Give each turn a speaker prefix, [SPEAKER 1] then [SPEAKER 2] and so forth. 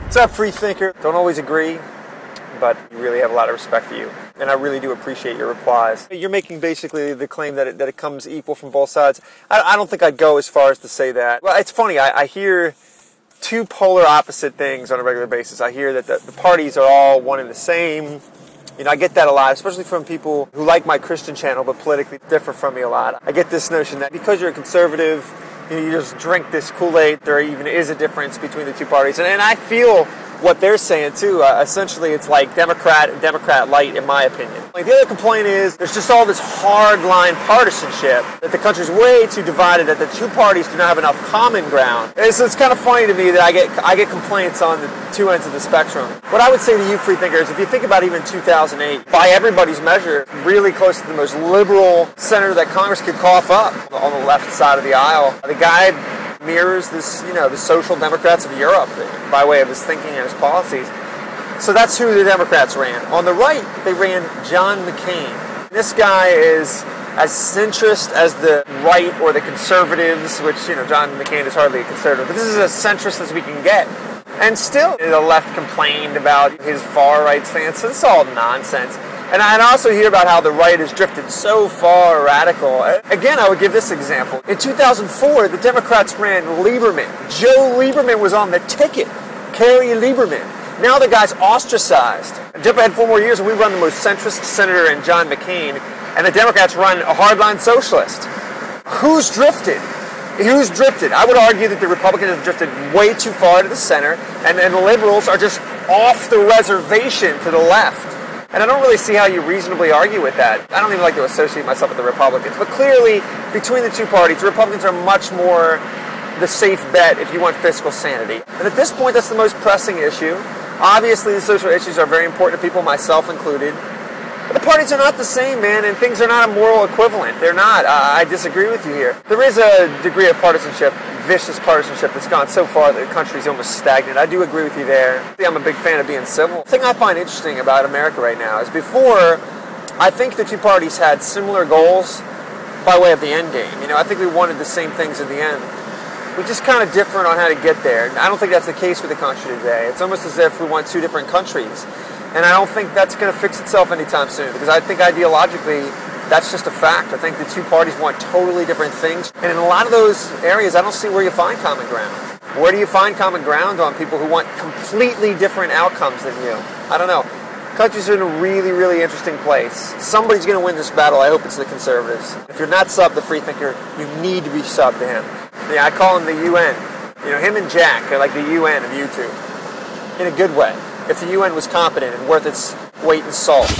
[SPEAKER 1] What's up, free thinker? Don't always agree, but you really have a lot of respect for you. And I really do appreciate your replies. You're making basically the claim that it, that it comes equal from both sides. I, I don't think I'd go as far as to say that. Well, it's funny, I, I hear two polar opposite things on a regular basis. I hear that the, the parties are all one and the same. You know, I get that a lot, especially from people who like my Christian channel but politically differ from me a lot. I get this notion that because you're a conservative, you, know, you just drink this Kool-Aid, there even is a difference between the two parties. And, and I feel what they're saying too. Uh, essentially, it's like Democrat and Democrat light, in my opinion. Like the other complaint is there's just all this hard line partisanship that the country's way too divided. That the two parties do not have enough common ground. It's, it's kind of funny to me that I get I get complaints on the two ends of the spectrum. What I would say to you, free thinkers, if you think about even 2008, by everybody's measure, really close to the most liberal senator that Congress could cough up on the left side of the aisle. The guy mirrors this, you know, the social democrats of Europe by way of his thinking and his policies. So that's who the Democrats ran. On the right, they ran John McCain. This guy is as centrist as the right or the conservatives, which, you know, John McCain is hardly a conservative, but this is as centrist as we can get. And still, the left complained about his far right stance. It's all nonsense. And I also hear about how the right has drifted so far radical. Again, I would give this example. In 2004, the Democrats ran Lieberman. Joe Lieberman was on the ticket. Kerry Lieberman. Now the guy's ostracized. Jump ahead four more years, and we run the most centrist senator in John McCain, and the Democrats run a hardline socialist. Who's drifted? Who's drifted? I would argue that the Republicans have drifted way too far to the center, and, and the liberals are just off the reservation to the left. And I don't really see how you reasonably argue with that. I don't even like to associate myself with the Republicans. But clearly, between the two parties, Republicans are much more the safe bet if you want fiscal sanity. And at this point, that's the most pressing issue. Obviously, the social issues are very important to people, myself included. The parties are not the same, man, and things are not a moral equivalent. They're not. I disagree with you here. There is a degree of partisanship vicious partisanship that's gone so far that the country's almost stagnant. I do agree with you there. I'm a big fan of being civil. The thing I find interesting about America right now is before, I think the two parties had similar goals by way of the end game. You know, I think we wanted the same things in the end. We're just kind of different on how to get there. I don't think that's the case with the country today. It's almost as if we want two different countries. And I don't think that's going to fix itself anytime soon because I think ideologically that's just a fact. I think the two parties want totally different things. And in a lot of those areas, I don't see where you find common ground. Where do you find common ground on people who want completely different outcomes than you? I don't know. Country's in a really, really interesting place. Somebody's going to win this battle. I hope it's the conservatives. If you're not sub the free thinker, you need to be sub to him. Yeah, I call him the UN. You know, him and Jack are like the UN of YouTube. In a good way. If the UN was competent and worth its weight in salt.